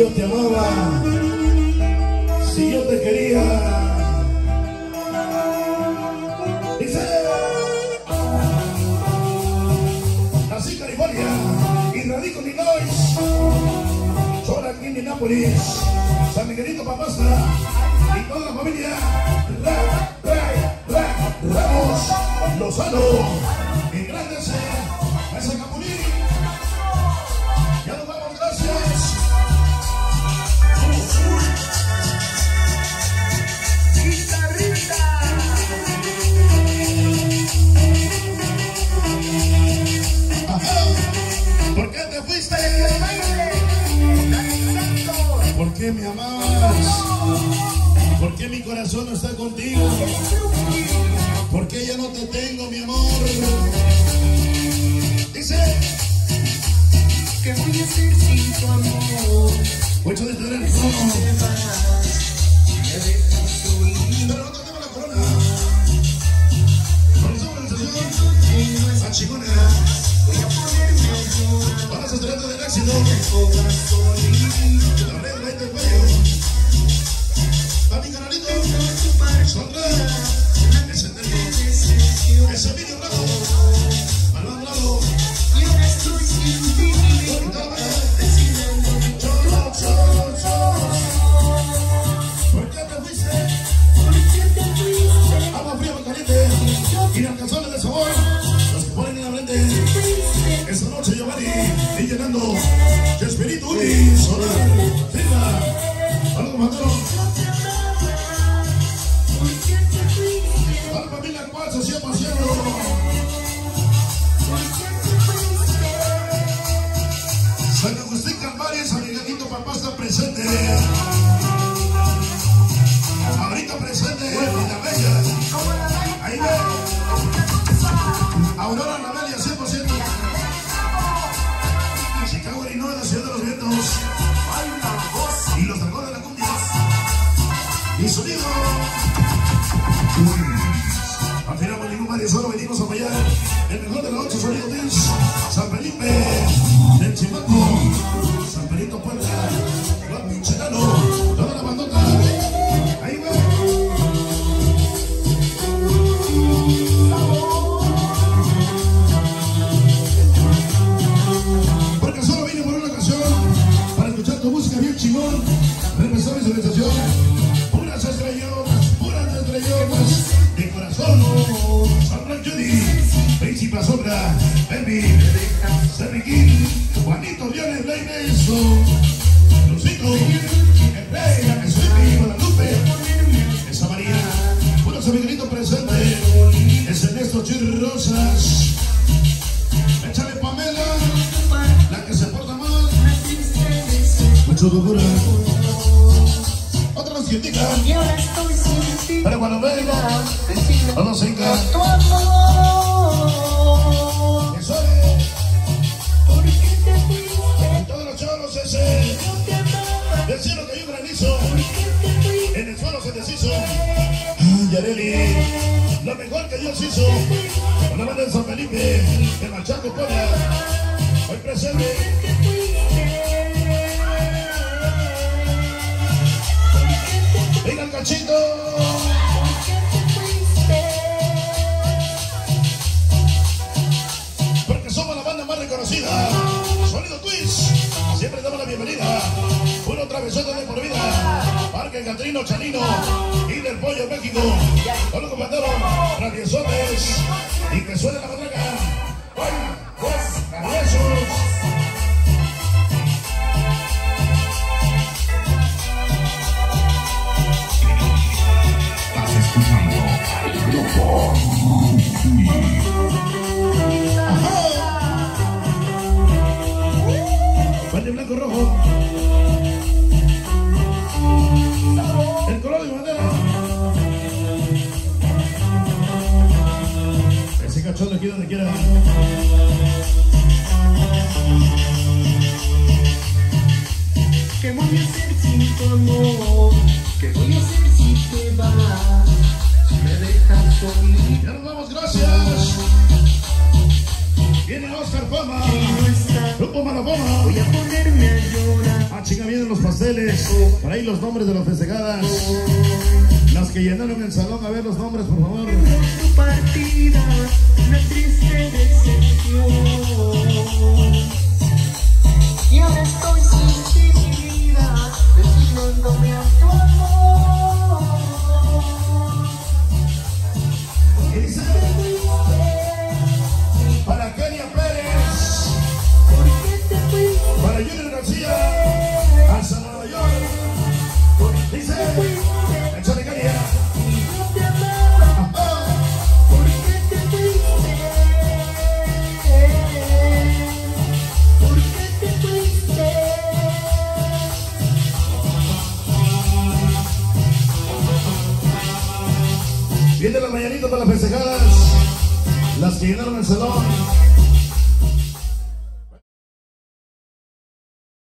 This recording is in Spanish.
yo te amaba, si yo te quería. Dice, nací California y radico en Illinois. Soy aquí en Minneapolis, San Miguelito Papasta y toda la familia. Ra, ra, ra, Ramos, Lozano qué me? ¿Por qué mi corazón no está contigo? ¿Por qué ya no te tengo, mi amor? Dice, ¿Qué voy a hacer sin tu amor? mucho de tener pero no tenemos la corona. Por eso, a ponerme a llorar. para los estudiantes del éxito, y alcanzones de sabor, los que ponen en la frente. Esta noche Giovanni y llenando de espíritu y solar. Firma, algo mandaron, ¿Por qué te fuiste? a la familia cual se sigue paseando. ¿Por qué te fuiste? San Agustín Calvario San Miguelito Papá está presente. Baby, Sammy King, Juanito Violet, Blaines, Lucito, el Rey, la que soy mi Guadalupe, esa María, puros amiguitos presentes, es Ernesto Chirri Rosas. Échale Pamela, la que se porta mal, mucho locura. Otra ti. pero cuando venga, no nos enca. Del cielo cayó granizo, en el suelo se deshizo. Ay, Yareli, lo mejor que Dios hizo, con la banda de San Felipe, de Machaco, Puebla, hoy presente. Venga el cachito. Parque Catrino Chanino y del Pollo México. Con los compañeros traviesotes y que suene la matraca. Pues, traviesos. Estás escuchando el grupo Verde, blanco, rojo. Cachondo aquí donde quiera. ¿Qué voy a hacer sin tu amor? ¿Qué voy a hacer si te vas? Me dejas solir. Ya nos vamos, gracias. Viene Oscar Fama. Grupo Malafama. Voy a ponerme a llorar. Ah, chinga, vienen los pasteles. Por ahí los nombres de las festejadas. Las que llenaron el salón. A ver los nombres, por favor. Viene la mañanita para las festejadas. Las que llenaron el salón.